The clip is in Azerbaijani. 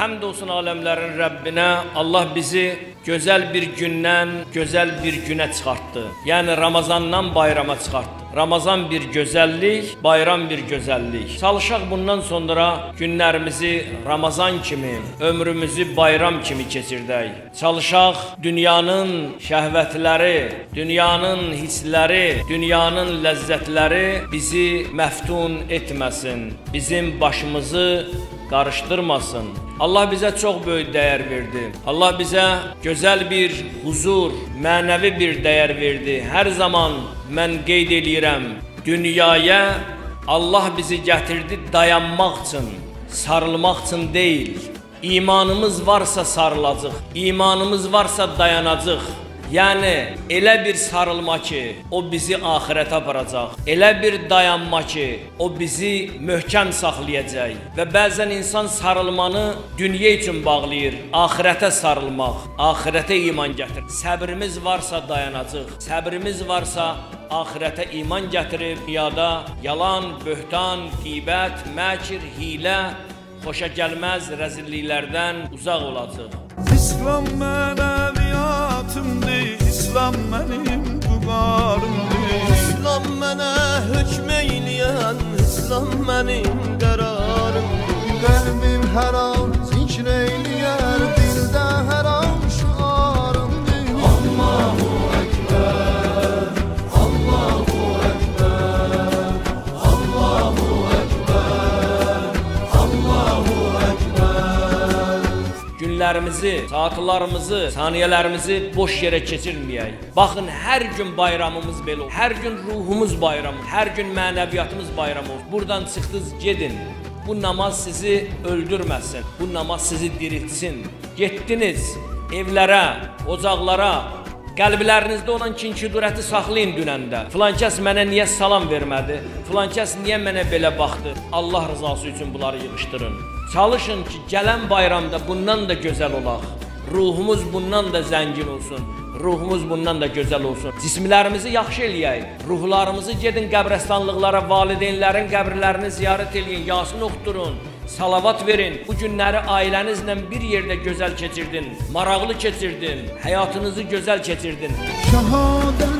Həmd olsun aləmlərin Rəbbinə. Allah bizi gözəl bir gündən gözəl bir günə çıxartdı. Yəni Ramazandan bayrama çıxartdı. Ramazan bir gözəllik, bayram bir gözəllik. Çalışaq bundan sonra günlərimizi Ramazan kimi, ömrümüzü bayram kimi keçirdək. Çalışaq dünyanın şəhvətləri, dünyanın hissləri, dünyanın ləzzətləri bizi məftun etməsin. Bizim başımızı qarışdırmasın. Allah bizə çox böyük dəyər verdi. Allah bizə gözəl bir huzur, mənəvi bir dəyər verdi. Hər zaman mən qeyd eləyirəm, dünyaya Allah bizi gətirdi dayanmaq üçün, sarılmaq üçün deyil. İmanımız varsa sarılacaq, imanımız varsa dayanacaq. Yəni elə bir sarılma ki, o bizi axirətə aparacaq. Elə bir dayanma ki, o bizi möhkəm saxlayacaq. Və bəzən insan sarılmanı dünya üçün bağlayır. Axirətə sarılmaq, axirətə iman gətir. Səbrimiz varsa dayanacaq. Səbrimiz varsa axirətə iman gətirib dünyada yalan, böhtan, qeybət, məkr, hilə, xoşa gəlməz rəzilliklərdən uzaq olacaq. İslam mənəviyyatımdır, İslam mənim vüqarımdır. İslam mənə hökm eyləyən, İslam mənim qərarımdır. Günlərimizi, saatlarımızı, saniyələrimizi boş yerə keçirməyək. Baxın, hər gün bayramımız belə olur. Hər gün ruhumuz bayram, hər gün mənəviyyatımız bayram olur. Burdan çıxdınız, gedin. Bu namaz sizi öldürməsin. Bu namaz sizi diriltsin. Getdiniz evlərə, ocaqlara, Qəlblərinizdə olan kin-kudurəti saxlayın dünəndə. Filan kəs mənə niyə salam vermədi? Filan kəs niyə mənə belə baxdı? Allah rızası üçün bunları yığışdırın. Çalışın ki, gələn bayramda bundan da gözəl olaq. Ruhumuz bundan da zəngin olsun. Ruhumuz bundan da gözəl olsun. Cismlərimizi yaxşı eləyək. Ruhlarımızı gedin qəbrəstanlıqlara, valideynlərin qəbirlərini ziyarət eləyin, Yasin oxudurun. Salavat verin. Bu günləri ailənizlə bir yerdə gözəl keçirdin. Maraqlı keçirdin. Həyatınızı gözəl keçirdin. Şəhadət